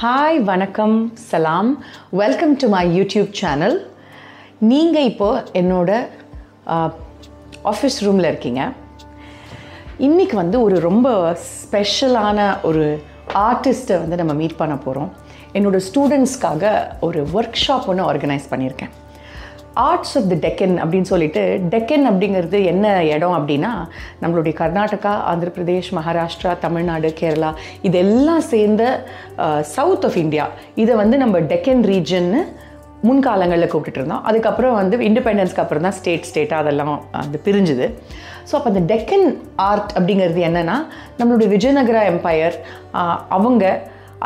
Hi வணக்கம் சலாம். Welcome to my YouTube channel நீங்கள் இப்போது என்னோட ஆஃபீஸ் ரூமில் இருக்கீங்க. இன்றைக்கி வந்து ஒரு ரொம்ப ஸ்பெஷலான ஒரு ஆர்டிஸ்ட்டை வந்து நம்ம மீட் பண்ண போகிறோம் என்னோடய ஸ்டூடெண்ட்ஸ்க்காக ஒரு ஒர்க் ஷாப் ஒன்று ஆர்கனைஸ் பண்ணியிருக்கேன். ஆர்ட்ஸ் ஆஃப் தி டெக்கன் அப்படின்னு சொல்லிட்டு டெக்கன் அப்படிங்கிறது என்ன இடம் அப்படின்னா நம்மளுடைய கர்நாடகா ஆந்திர பிரதேஷ் மகாராஷ்டிரா தமிழ்நாடு கேரளா இதெல்லாம் சேர்ந்த சவுத் ஆஃப் இந்தியா இதை வந்து நம்ம டெக்கன் ரீஜன்னு முன்காலங்களில் கூப்பிட்டு இருந்தோம். அதுக்கப்புறம் வந்து இண்டிபெண்டன்ஸ்க்கு அப்புறம் தான் ஸ்டேட் ஸ்டேட்டாக அதெல்லாம் அது பிரிஞ்சுது. ஸோ அப்போ அந்த டெக்கன் ஆர்ட் அப்படிங்கிறது என்னென்னா நம்மளுடைய விஜயநகரா எம்பையர் அவங்க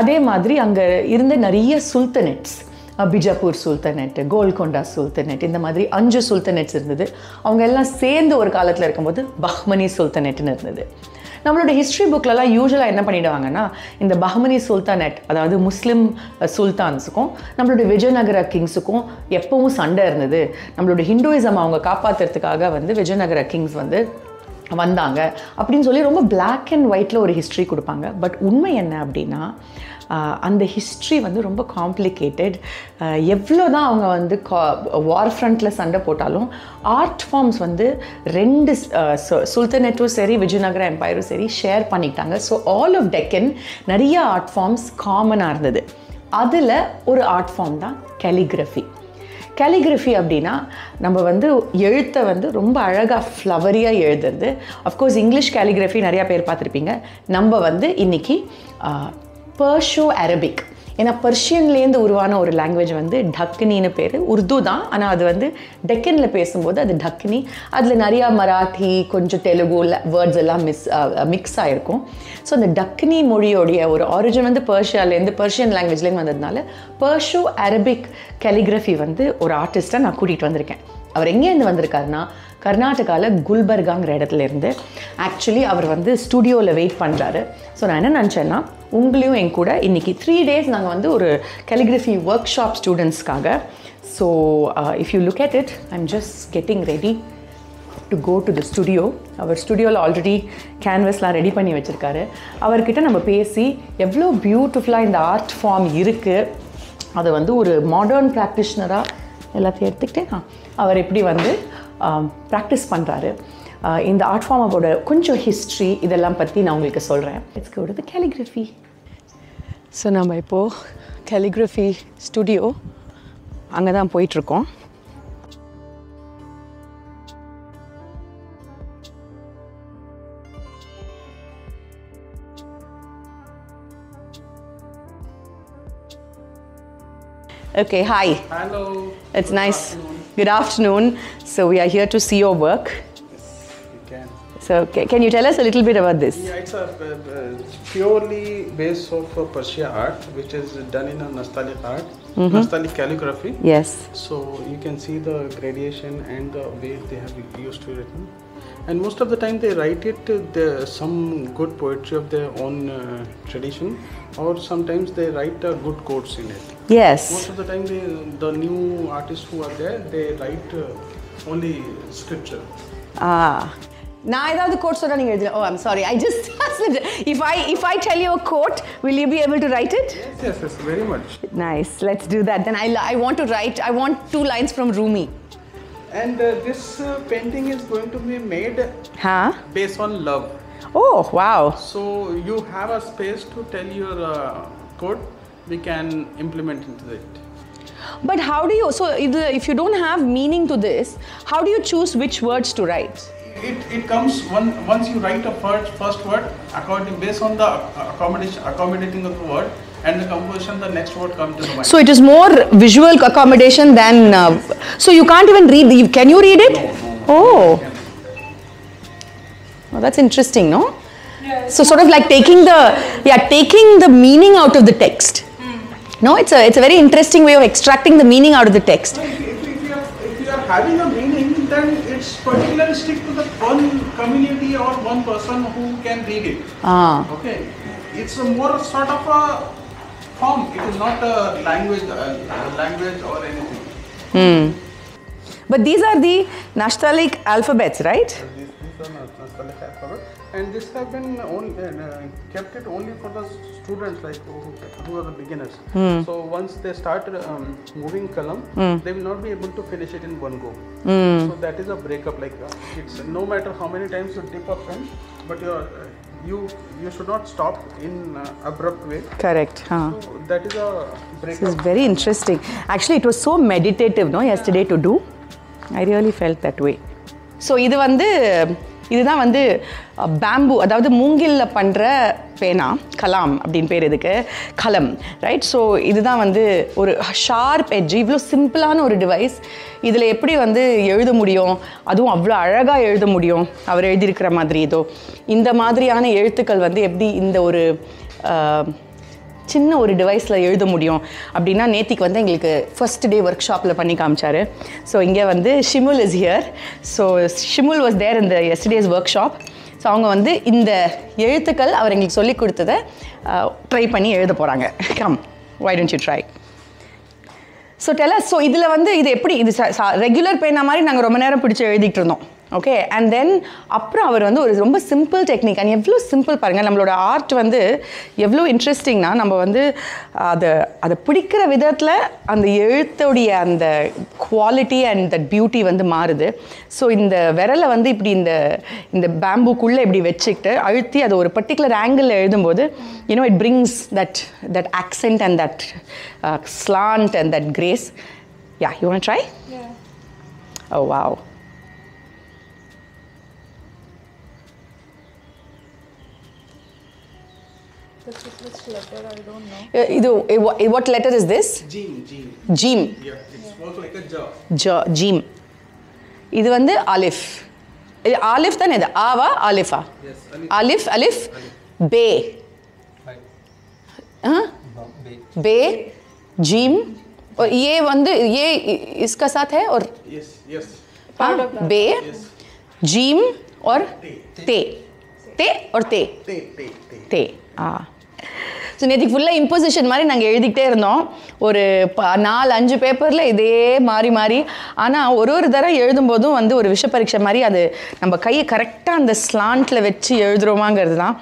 அதே மாதிரி அங்கே இருந்த நிறைய சுல்தனெட்ஸ் பிஜாப்பூர் சுல்தனெட் கோல்கொண்டா சுல்தனேட் இந்த மாதிரி அஞ்சு சுல்தனேட்ஸ் இருந்தது. அவங்க எல்லாம் சேர்ந்து ஒரு காலத்தில் இருக்கும்போது பஹ்மனி சுல்தனேட்னு இருந்தது. நம்மளோட ஹிஸ்ட்ரி புக்கிலலாம் யூஸ்வலாக என்ன பண்ணிவிடுவாங்கன்னா இந்த பஹ்மனி சுல்தானெட் அதாவது முஸ்லீம் சுல்தான்ஸுக்கும் நம்மளோட விஜயநகர கிங்ஸுக்கும் எப்பவும் சண்டை இருந்தது. நம்மளோட ஹிந்துவிசம் அவங்க காப்பாற்றுறதுக்காக வந்து விஜயநகர கிங்ஸ் வந்து வந்தாங்க. அப்படின்னு சொல்லி ரொம்ப பிளாக் அண்ட் ஒயிட்டில் ஒரு ஹிஸ்ட்ரி கொடுப்பாங்க. பட் உண்மை என்ன அப்படின்னா அந்த ஹிஸ்ட்ரி வந்து ரொம்ப காம்ப்ளிகேட்டட் எவ்வளோ தான் அவங்க வந்து கா வார் ஃப்ரண்ட்டில் சண்டை போட்டாலும் ஆர்ட் ஃபார்ம்ஸ் வந்து ரெண்டு சுல்தனெட்டும் சரி விஜயநகர எம்பையரும் சரி ஷேர் பண்ணிட்டாங்க ஸோ ஆல் ஆஃப் டெக்கன் நிறைய ஆர்ட் ஃபார்ம்ஸ் காமனாக இருந்தது. அதில் ஒரு ஆர்ட் ஃபார்ம் தான் கெலிகிராஃபி கேலிகிராஃபி அப்படின்னா நம்ம வந்து எழுத்தை வந்து ரொம்ப அழகாக ஃப்ளவரியாக எழுதுறது. அஃப்கோர்ஸ் இங்கிலீஷ் கேலிகிராஃபி நிறையா பேர் பார்த்துருப்பீங்க. நம்ம வந்து இன்றைக்கி பர்ஷோ அரபிக் ஏன்னா பர்ஷியன்லேருந்து உருவான ஒரு லாங்குவேஜ் வந்து டக்குனின்னு பேர். உருது தான். ஆனால் அது வந்து டெக்கனில் பேசும்போது அது டக்குனி அதில் நிறையா மராத்தி கொஞ்சம் தெலுங்கு வேர்ட்ஸ் எல்லாம் மிஸ் மிக்ஸ் ஆகிருக்கும் ஸோ அந்த டக்குனி மொழியோடைய ஒரு ஆரிஜின் வந்து பர்ஷியாலேருந்து பர்ஷியன் லாங்குவேஜ்லேருந்து வந்ததுனால பர்ஷோ அரபிக் கலிகிராஃபி வந்து ஒரு ஆர்டிஸ்ட்டை நான் கூட்டிகிட்டு வந்திருக்கேன். அவர் எங்கேருந்து வந்திருக்காருன்னா கர்நாடகாவில் குல்பர்காங்கிற இடத்துல இருந்து ஆக்சுவலி அவர் வந்து ஸ்டுடியோவில் வெயிட் பண்ணுறாரு ஸோ நான் என்ன நினச்சேன்னா உங்களையும் என் கூட. இன்றைக்கி த்ரீ டேஸ் நாங்கள் வந்து ஒரு calligraphy workshop ஸ்டூடெண்ட்ஸ்க்காக so if you look at it I am just getting ready to go to the studio அவர் ஸ்டுடியோவில் ஆல்ரெடி கேன்வஸ்லாம் ரெடி பண்ணி வச்சுருக்காரு. அவர்கிட்ட நம்ம பேசி எவ்வளோ பியூட்டிஃபுல்லாக இந்த ஆர்ட் ஃபார்ம் இருக்குது அதை வந்து ஒரு மாடர்ன் ப்ராக்டிஷ்னராக எல்லாத்தையும் எடுத்துக்கிட்டேன் அவர் எப்படி வந்து ப்ராக்டிஸ் பண்ணுறாரு இந்த ஆர்ட் ஃபார்மோட கொஞ்சம் ஹிஸ்ட்ரி இதெல்லாம் பற்றி நான் உங்களுக்கு சொல்கிறேன் இட்ஸ் கூடது கேலிகிராஃபி ஸோ நம்ம இப்போது கேலிகிராஃபி ஸ்டுடியோ அங்கே தான் போயிட்டுருக்கோம் Okay, hi. Hello. It's nice. Good afternoon. So we are here to see your work. So can you tell us a little bit about this? Yeah, it's a uh, uh, purely base of uh, Persia art, which is done in a Nastaliq art, Nastaliq calligraphy. Yes. So you can see the gradation and the way they have used to written. And most of the time they write it uh, the, some good poetry of their own uh, tradition, or sometimes they write uh, good quotes in it. Yes. Most of the time, they, the new artists who are there, they write uh, only scripture. Ah. நான் ஏதாவது code சொன்னா நீங்க எழுதலாம் oh I'm sorry I just if I if I tell you code will you be able to write it Yes, yes, yes, very much. Nice let's do that then I I want to write I want two lines from Rumi And uh, this uh, painting is going to be made ஹா based on love. Oh wow So you have a space to tell your uh, code, we can implement into it. But how do you, so if, the, if you don't have meaning to this, how do you choose which words to write? It, it comes one, once you write a first, first word according based on the accommodation accommodating of the word and the composition the next word comes to the mind. So it is more visual accommodation than, uh, so you can't even read, the, can you read it? No, no, Oh, oh, that's interesting, no? So sort of like taking the, yeah, taking the meaning out of the text. No, it's a, it's a very interesting way of extracting the meaning out of the text. If, if, if, you are, if you are having a meaning, then it's particularly stick to the one community or one person who can read it. Ah. Okay, it's a more sort of a form. It is not a language, uh, language or anything. But these are the Nashtalik alphabets, right? These, these are not Nastaliq alphabet, and this have been only, uh, kept it only for the students like who, who are the beginners. So once they start um, moving kalam, they will not be able to finish it in one go. So that is a breakup. Like uh, it's no matter how many times you dip up pen, but you uh, you you should not stop in uh, abrupt way. Correct ah So that is a This breakup. is very interesting. Actually, it was so meditative, no, yesterday to do. I really felt that way. So இது வந்து இதுதான் வந்து bamboo அதாவது மூங்கில்ல பண்ணுற பேனா கலாம் அப்படின்னு பேர் இதுக்கு கலம் ரைட் ஸோ இதுதான் வந்து ஒரு ஷார்ப் எட்ஜ் இவ்வளோ சிம்பிளான ஒரு டிவைஸ் இதில் எப்படி வந்து எழுத முடியும்? அதுவும் அவ்வளோ அழகாக எழுத முடியும். அவர் எழுதியிருக்கிற மாதிரி இதோ இந்த மாதிரியான எழுத்துக்கள் வந்து எப்படி இந்த ஒரு சின்ன ஒரு டிவைஸில் எழுத முடியும். அப்படின்னா நேத்திக்கு வந்து எங்களுக்கு ஃபர்ஸ்ட் டே ஒர்க் ஷாப்பில் பண்ணி காமிச்சாரு. ஸோ இங்கே வந்து Shimul is here so Shimul was there இந்த எஸ்டேஸ் ஒர்க் ஷாப் ஸோ அவங்க வந்து இந்த எழுத்துக்கள் அவர் எங்களுக்கு சொல்லி கொடுத்ததை ட்ரை பண்ணி எழுத போகிறாங்க come why don't you try so டெல so இதில் வந்து இது எப்படி இது ரெகுலர் பேனா மாதிரி நாங்கள் ரொம்ப நேரம் பிடிச்சி எழுதிட்டு இருந்தோம். ஓகே அண்ட் தென் அப்புறம் அவர் வந்து ஒரு ரொம்ப சிம்பிள் டெக்னிக் அண்ட் எவ்வளோ சிம்பிள் பாருங்கள் நம்மளோட ஆர்ட் வந்து எவ்வளோ இன்ட்ரெஸ்டிங்னா நம்ம வந்து அதை அதை பிடிக்கிற விதத்தில் அந்த எழுத்துடைய அந்த குவாலிட்டி அண்ட் தட் பியூட்டி வந்து மாறுது ஸோ இந்த விரலை வந்து இப்படி இந்த இந்த பேம்புக்குள்ளே இப்படி வச்சுக்கிட்டு அழுத்தி அதை ஒரு பர்டிகுலர் ஆங்கிளில் எழுதும்போது you know it brings that that accent and that uh, slant and that grace. Yeah, you want to try? Which, which letter? I don't know. Uh, ಇದು, eh, wha- eh, what letter is this? Gene, gene. Jim. Yeah, it's work like a jaw. J- Jim. இது வந்து அலிஃப் இது ஆலிஃப் தானே இது ஆவா ஆலிஃபா Yes, alif. அலிஃப் அலிஃப் பே बे gym और ये वंदे ये इसका साथ है और Yes, yes. हाँ बे जीम और ते ते और ते Te, te, te. ஸோ நேற்றுக்கு ஃபுல்லாக இம்போசிஷன் மாதிரி நாங்கள் எழுதிக்கிட்டே இருந்தோம். ஒரு ப நாலு அஞ்சு பேப்பரில் இதே மாறி மாறி. ஆனால் ஒரு ஒரு தடவை எழுதும்போதும் வந்து ஒரு விஷ பரீட்சை மாதிரி அது நம்ம கையை கரெக்டாக அந்த ஸ்லாண்ட்டில் வச்சு எழுதுறோமாங்கிறது தான்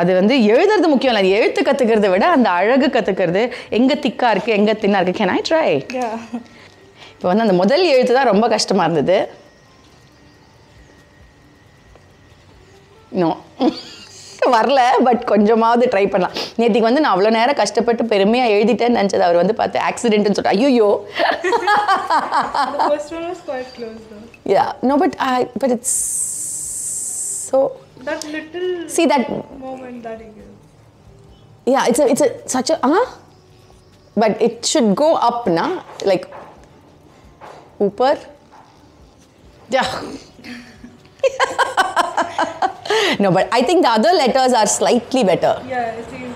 அது வந்து எழுதுறது முக்கியம் இல்லை. அது எழுத்து கற்றுக்கிறத விட அந்த அழகு கற்றுக்கிறது எங்கே திக்காக இருக்குது எங்கே தின்னா இருக்குது கேன் ஐ ட்ரை. இப்போ வந்து அந்த முதல் எழுத்து தான் ரொம்ப கஷ்டமாக இருந்தது. நோ வரல பட் கொஞ்சமாவது ட்ரை பண்ணலாம். நேற்றுக்கு வந்து நான் அவ்வளோ நேரம் கஷ்டப்பட்டு பெருமையாக எழுதிட்டேன்னு நினச்சது. அவர் வந்து பார்த்து ஆக்சிடென்ட்னு சொல்லிட்டு. ஐயோ. Yeah no but but it's so see that moment that he gives. yeah it's a it's a such a uh? But no but i think the other letters are slightly better Yeah, it's easier.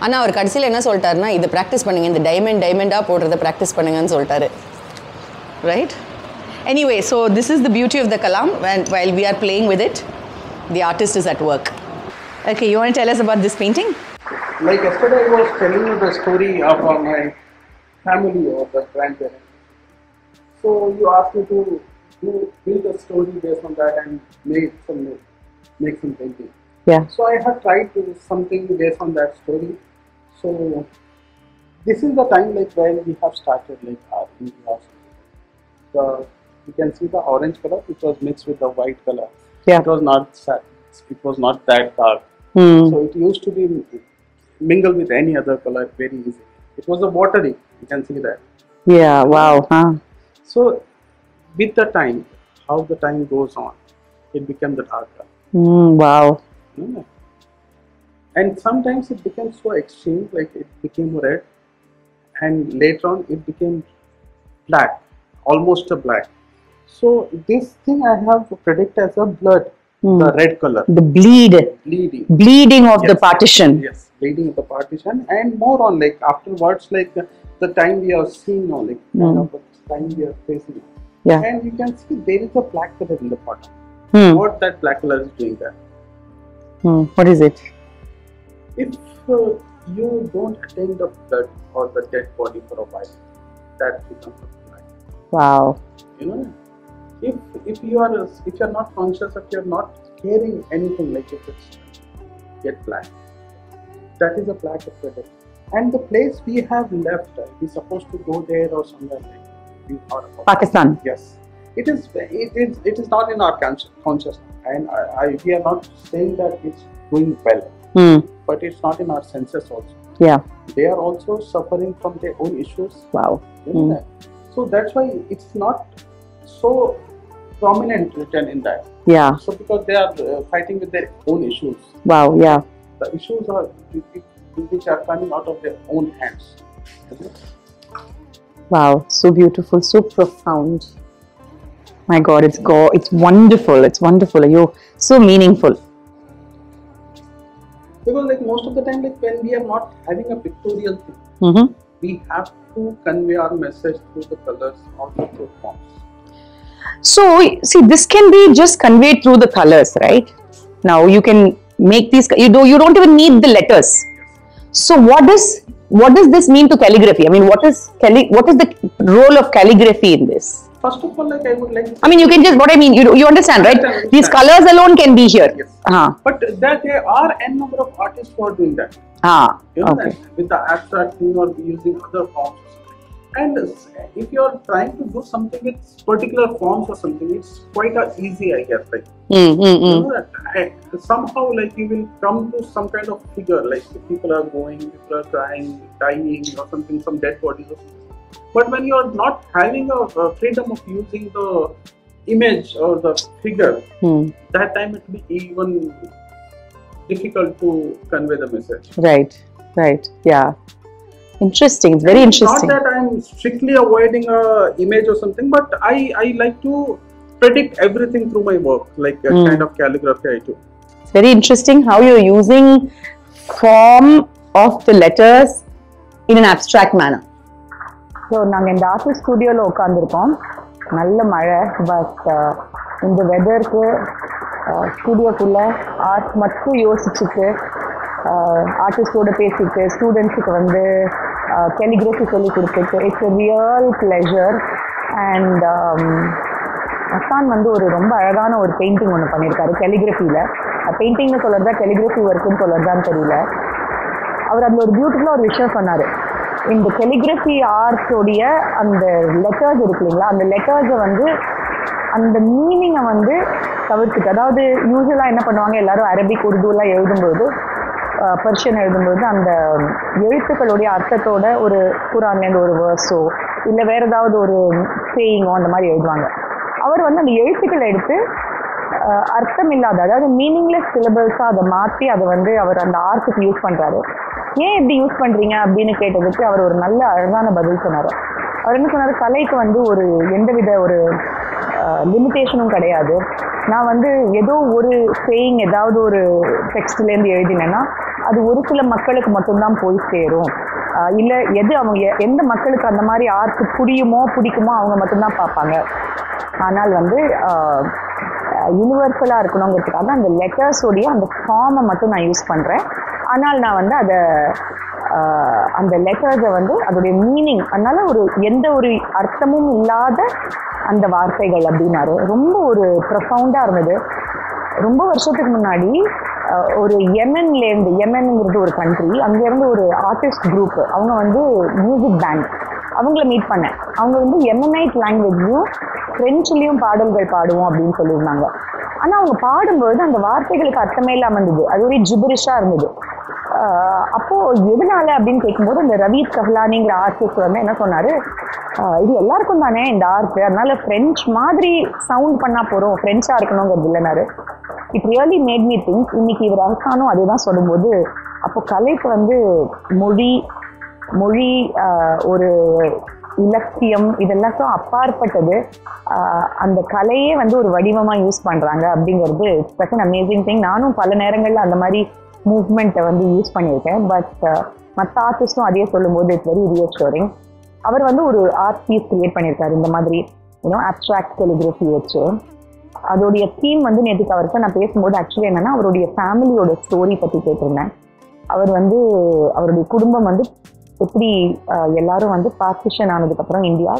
ஆனால் அவர் கடைசியில் என்ன சொல்லிட்டாருன்னா இது practice பண்ணுங்க இந்த diamond டைமண்டாக போடுறத practice பண்ணுங்கன்னு சொல்லிட்டாரு right anyway so this is the beauty of the kalam while we are playing with it the artist is at work okay you want to tell us about this painting Like yesterday, I was telling you the story of uh, my family or the grandparents. So you asked me to do build a story based on that and make some make some painting. yeah So I have tried to do something based on that story. So this is the time like when we have started like our India. The you can see the orange color which was mixed with the white color. Yeah. It was not it was not that dark. Hmm. So it used to be mingled with any other color very easy. It was a watery. You can see that. yeah wow huh So with the time, how the time goes on, it became the darker. mm, wow Mm. And sometimes it became so extreme, like it became red, and later on it became black, almost a black. So this thing I have to predict as a blood, the red color, the bleed bleeding. bleeding of the partition Yes, bleeding of the partition, and more on like afterwards, like the, the time we are seeing now, like kind of the time we are facing. Yeah. And you can see there is a black color in the bottom. Hmm. What that black color is doing there? Hmm. what is it if uh, you don't attend the blood or the dead body for a while, that becomes a black. wow You know, if if you are if you are not conscious if you are not hearing anything like if it's get black that is a black credit and the place we have left uh, we supposed to go there or somewhere like Pakistan. yes it is it is it is not in our consci- consciousness and I, I we are not saying that it's going well Hmm. but it's not in our senses also Yeah. they are also suffering from their own issues Wow. Mm. that. so that's why it's not so prominent written in that Yeah. so because they are uh, fighting with their own issues Wow. Yeah. the issues are which are coming out of their own hands Wow. So beautiful. So profound. My God, it's go. It's wonderful. It's wonderful. You're so meaningful. because like most of the time like when we are not having a pictorial thing Mm-hmm. we have to convey our message through the colors or through forms So, see, this can be just conveyed through the colors, right? Now you can make these. You do. You don't even need the letters. So, what does what does this mean to calligraphy? I mean, what is calli- What is the role of calligraphy in this? first of all like i would like to I mean, you can just what I mean. You you understand, right? Understand, These colors alone can be here. Yes. Ah, but that there are n number of artists who are doing that ah. you know Okay. that with the abstract thing or using other forms. And if you're trying to do something with particular forms or something it's quite a easy i guess like Mm, mm, you know somehow like you will come to some kind of figure like people are going people are crying dying or something some dead bodies or something but when you're not having a, a freedom of using the image or the figure Hmm. that time it will be even difficult to convey the message Right. Right. Yeah. Interesting. It's very interesting. Not that I'm strictly avoiding a image or something, but I, I like to predict everything through my work, like a Mm. kind of calligraphy I do. It's very interesting how you're using form of the letters in an abstract manner. So நாங்கள் இந்த office ஸ்டுடியோவில் உட்காந்துருக்கோம் நல்ல மழை but இந்த வெதருக்கு ஸ்டுடியோக்குள்ளே art மட்டும் யோசிச்சுட்டு Uh, ஆர்டிஸ்டோட பேசிட்டு ஸ்டூடெண்ட்ஸுக்கு வந்து uh, கெலிகிராஃபி சொல்லி கொடுத்துட்டு it's real pleasure and Azan வந்து ஒரு ரொம்ப அழகான ஒரு பெயிண்டிங் ஒன்று பண்ணியிருக்காரு கெலிகிராஃபியில் பெயிண்டிங்னு சொல்கிறதா கெலிகிராஃபி ஒர்க்குன்னு சொல்கிறதான்னு தெரியல. அவர் அதில் ஒரு பியூட்டிஃபுல்லாக ஒரு விஷயம் சொன்னார். இந்த கெலிகிராஃபி ஆர்ட்ஸோடைய அந்த லெட்டர்ஸ் இருக்கு இல்லைங்களா அந்த லெட்டர்ஸை வந்து அந்த மீனிங்கை வந்து தவிர்த்துட்டு அதாவது யூஸ்வலாக என்ன பண்ணுவாங்க எல்லாரும் அரபிக் உருதுலாம் எழுதும்போது பர்ஷியன் எழுதும்போது அந்த எழுத்துக்களுடைய அர்த்தத்தோட ஒரு குரான்லேருந்து ஒரு வேர்ஸோ இல்லை வேற ஏதாவது ஒரு சேயிங்கோ அந்த மாதிரி எழுதுவாங்க. அவர் வந்து அந்த எழுத்துக்களை எடுத்து அர்த்தம் இல்லாத அதாவது மீனிங்லெஸ் சிலபஸாக அதை மாற்றி அதை வந்து அவர் அந்த ஆர்ட்டுக்கு யூஸ் பண்ணுறாரு ஏன் இப்படி யூஸ் பண்ணுறீங்க அப்படின்னு கேட்டதுக்கு அவர் ஒரு நல்ல அழகான பதில் சொன்னார். அவர் என்ன சொன்னார்? கலைக்கு வந்து ஒரு எந்தவித ஒரு லிமிட்டேஷனும் கிடையாது. நான் வந்து ஏதோ ஒரு சேயிங் ஏதாவது ஒரு டெக்ஸ்ட்லேருந்து எழுதினேன்னா அது ஒரு சில மக்களுக்கு மட்டும்தான் போய் சேரும். இல்லை எது அவங்க எந்த மக்களுக்கு அந்த மாதிரி ஆர்க்கு புரியுமோ பிடிக்குமோ அவங்க மட்டும்தான் பார்ப்பாங்க. ஆனால் வந்து யூனிவர்சலாக இருக்கணுங்கிறதுக்காக அந்த லெட்டர்ஸோடைய அந்த ஃபார்மை மட்டும் நான் யூஸ் பண்ணுறேன் ஆனால் நான் வந்து அதை அந்த லெட்டர்ஸை வந்து அதோடைய மீனிங் அதனால் ஒரு எந்த ஒரு அர்த்தமும் இல்லாத அந்த வார்த்தைகள் அப்படின்னாரு. ரொம்ப ஒரு ப்ரொஃபவுண்டாக இருந்தது. ரொம்ப வருஷத்துக்கு முன்னாடி ஒரு யெமன்லேருந்து யெமன்ங்கிறது ஒரு கண்ட்ரி அங்கேருந்து ஒரு ஆர்டிஸ்ட் குரூப் அவங்க வந்து மியூசிக் பேண்ட் அவங்கள மீட் பண்ணேன். அவங்க வந்து எமனைட் லாங்குவேஜ்லையும் ஃப்ரெஞ்சுலேயும் பாடல்கள் பாடுவோம் அப்படின்னு சொல்லியிருந்தாங்க. ஆனால் அவங்க பாடும்போது அந்த வார்த்தைகளுக்கு அர்த்தமே இல்லாமல் இருந்தது. அது ஒரே ஜிபரிஷாக இருந்தது. அப்போது எதனால அப்படின்னு கேட்கும்போது இந்த ரவீத் கஹ்லானிங்கிற ஆர்டிஸ்ட் வந்து என்ன சொன்னார்? இது எல்லாருக்கும் தானே இந்த ஆர்ட் அதனால ஃப்ரெஞ்ச் மாதிரி சவுண்ட் பண்ணா போறோம் ஃப்ரெஞ்சா இருக்கணுங்கிறது இல்லைனாரு it really made me think இன்னைக்கு இவர் அரசானும் அதுதான் சொல்லும்போது அப்போ கலைக்கு வந்து மொழி மொழி ஆஹ் ஒரு இலக்கியம் இதெல்லாத்தையும் அப்பாற்பட்டது. ஆஹ் அந்த கலையே வந்து ஒரு வடிவமாக யூஸ் பண்ணுறாங்க அப்படிங்கிறது இட்ஸ் அன் அமேசிங் திங் நானும் பல நேரங்களில் அந்த மாதிரி மூவ்மெண்ட்டை வந்து யூஸ் பண்ணியிருக்கேன். பட் மற்ற ஆர்டிஸ்டும் அதே சொல்லும்போது இட்ஸ் வெரி ரியஸ்டோரிங் அவர் வந்து ஒரு ஆர்ட் பீஸ் கிரியேட் பண்ணியிருக்காரு. இந்த மாதிரி யூனோ அப்ட்ராக்ட் டெலிகிராஃபி வச்சு. அதோடைய தீம் வந்து நேற்றுக்கு அவர்கிட்ட நான் பேசும்போது ஆக்சுவலி என்னன்னா அவருடைய ஃபேமிலியோட ஸ்டோரி பற்றி கேட்டிருந்தேன். அவர் வந்து அவருடைய குடும்பம் வந்து எப்படி எல்லாரும் வந்து பார்ட்டிஷன் ஆனதுக்கப்புறம் இந்தியா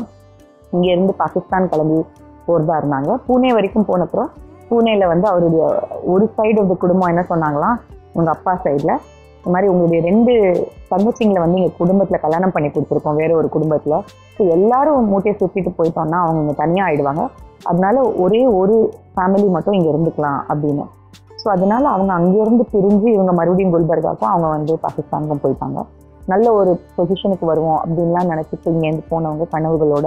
இங்கேருந்து பாகிஸ்தான் கிளம்பி போகிறதா இருந்தாங்க. பூனே வரைக்கும் போனப்புறம் பூனேல வந்து அவருடைய ஒரு சைடு ஆஃப் குடும்பம் என்ன சொன்னாங்களாம் உங்கள் அப்பா சைடில் இந்த மாதிரி உங்களுடைய ரெண்டு சந்தோஷங்களை வந்து எங்கள் குடும்பத்தில் கல்யாணம் பண்ணி கொடுத்துருக்கோம் வேற ஒரு குடும்பத்தில். ஸோ எல்லாரும் மூட்டையை சுற்றிட்டு போயிட்டோம்னா அவங்க இங்கே தனியாக ஆயிடுவாங்க. அதனால ஒரே ஒரு ஃபேமிலி மட்டும் இங்கே இருந்துக்கலாம் அப்படின்னு. ஸோ அதனால அவங்க அங்கேருந்து பிரிஞ்சு இவங்க மறுபடியும் குல்பர்காக்கும் அவங்க வந்து பாகிஸ்தானுக்கும் போயிட்டாங்க. நல்ல ஒரு பொசிஷனுக்கு வருவோம் அப்படின்லாம் நினச்சிட்டு இங்கேருந்து போனவங்க கனவுகளோட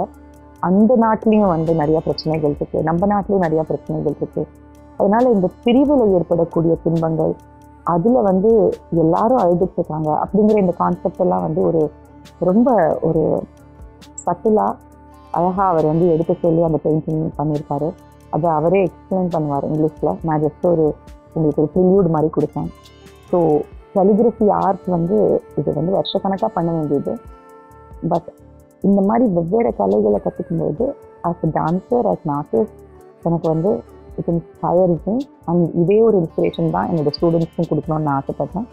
அந்த நாட்டிலையும் வந்து நிறைய பிரச்சனைகள் இருக்கு. நம்ம நாட்டிலையும் நிறைய பிரச்சனைகள் இருக்கு. அதனால இந்த பிரிவில் ஏற்படக்கூடிய துன்பங்கள் அதில் வந்து எல்லாரும் அழுதுட்டு இருக்காங்க அப்படிங்கிற இந்த கான்செப்ட் எல்லாம் வந்து ஒரு ரொம்ப ஒரு சட்டிலாக அழகாக அவர் வந்து எடுத்து சொல்லி அந்த பெயிண்டிங் பண்ணியிருக்காரு. அதை அவரே எக்ஸ்பிளைன் பண்ணுவார் இங்கிலீஷில். நான் ஜஸ்ட் ஒரு உங்களுக்கு ஒரு ப்ரில்யூட் மாதிரி கொடுத்தேன். ஸோ கலிகிரஃபி ஆர்ட் வந்து இது வந்து வருஷக்கணக்காக பண்ண வேண்டியது. பட் இந்த மாதிரி வெவ்வேறு கலைகளை கற்றுக்கும்போது as a dancer as an artist எனக்கு வந்து இட் இன்ஸ்பயர்ஸ் அண்ட் இதே ஒரு இன்ஸ்பிரேஷன் தான் என்னோட ஸ்டூடெண்ட்ஸ்க்கும் கொடுக்கணும்னு நான் ஆசைப்பட்டேன்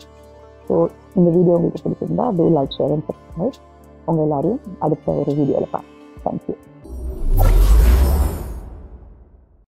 ஸோ இந்த வீடியோ உங்களுக்கு பிடிச்சிருந்தா do like share and subscribe உங்கள் எல்லாரையும் அடுத்த ஒரு வீடியோவில் பார்க்க தேங்க்யூ